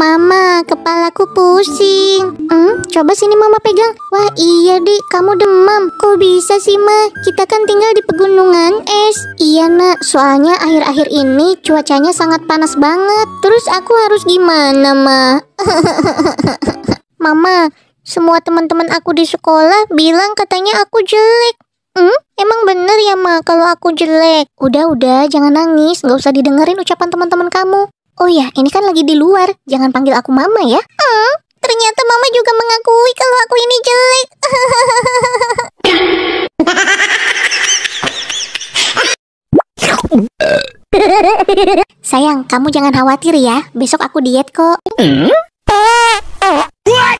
Mama, kepalaku pusing. Hmm, coba sini mama pegang. Wah iya dik, kamu demam. Kok bisa sih ma? Kita kan tinggal di pegunungan es. Iya nak, soalnya akhir-akhir ini cuacanya sangat panas banget. Terus aku harus gimana ma? Mama, semua teman-teman aku di sekolah bilang katanya aku jelek. Hmm, emang bener ya ma kalau aku jelek? Udah-udah, jangan nangis. Gak usah didengerin ucapan teman-teman kamu. Oh ya, ini kan lagi di luar. Jangan panggil aku mama ya. Hmm, ternyata mama juga mengakui kalau aku ini jelek. Sayang, kamu jangan khawatir ya. Besok aku diet kok.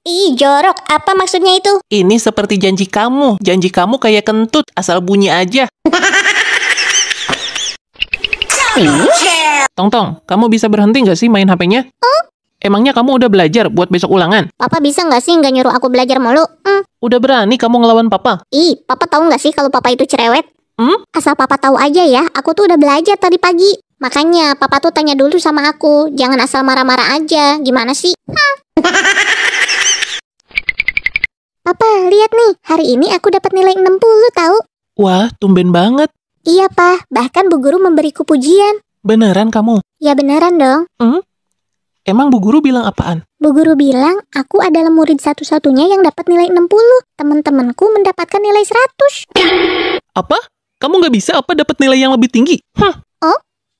Ih, jorok. Apa maksudnya itu? Ini seperti janji kamu. Janji kamu kayak kentut, asal bunyi aja. Tong Tong, kamu bisa berhenti nggak sih main HP-nya? Emangnya kamu udah belajar buat besok ulangan? Papa bisa nggak sih nggak nyuruh aku belajar mulu? Hmm. Udah berani kamu ngelawan papa? Ih, papa tahu nggak sih kalau papa itu cerewet? Hmm? Asal papa tahu aja ya, aku tuh udah belajar tadi pagi. Makanya papa tuh tanya dulu sama aku, jangan asal marah-marah aja. Gimana sih? Hah. Papa, lihat nih, hari ini aku dapat nilai 60 tahu. Wah, tumben banget. Iya, Pa. Bahkan Bu Guru memberiku pujian. Beneran kamu? Ya beneran dong. Emang bu guru bilang apaan? Bu Guru bilang aku adalah murid satu-satunya yang dapat nilai 60. Teman-temanku mendapatkan nilai 100. Apa? Kamu nggak bisa apa dapat nilai yang lebih tinggi? Hah,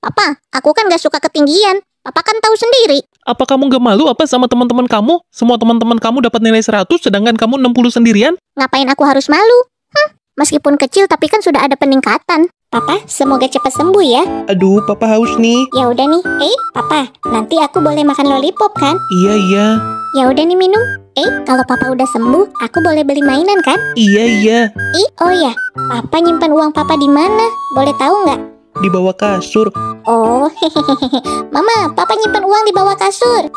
Papa, aku kan gak suka ketinggian. Papa kan tahu sendiri. apa kamu nggak malu apa sama teman-teman kamu? Semua teman-teman kamu dapat nilai 100 sedangkan kamu 60 sendirian? Ngapain aku harus malu? Hah, meskipun kecil tapi kan sudah ada peningkatan. Papa, semoga cepat sembuh ya. Aduh, papa haus nih. Ya udah nih. Eh, Papa, nanti aku boleh makan lollipop kan? Iya, iya. Ya udah nih minum. Eh, kalau Papa udah sembuh, aku boleh beli mainan kan? Iya, iya. Ih, oh ya, Papa nyimpan uang Papa di mana? Boleh tahu nggak? Di bawah kasur. Oh, hehehe. Mama, Papa nyimpan uang di bawah kasur.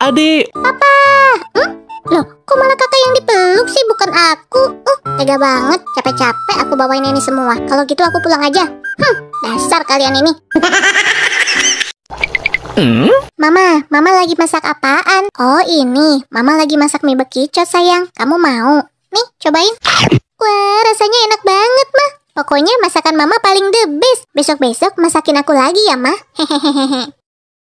Adik, Loh, tega banget. Capek-capek aku bawain ini semua. Kalau gitu aku pulang aja. Hmm, dasar kalian ini. Mama, Mama lagi masak apaan? Oh, ini. Mama lagi masak mie bekicot, sayang. Kamu mau? Nih, cobain. Wah, rasanya enak banget, Mah. Pokoknya masakan Mama paling the best. Besok-besok masakin aku lagi ya, Mah. Hehehe.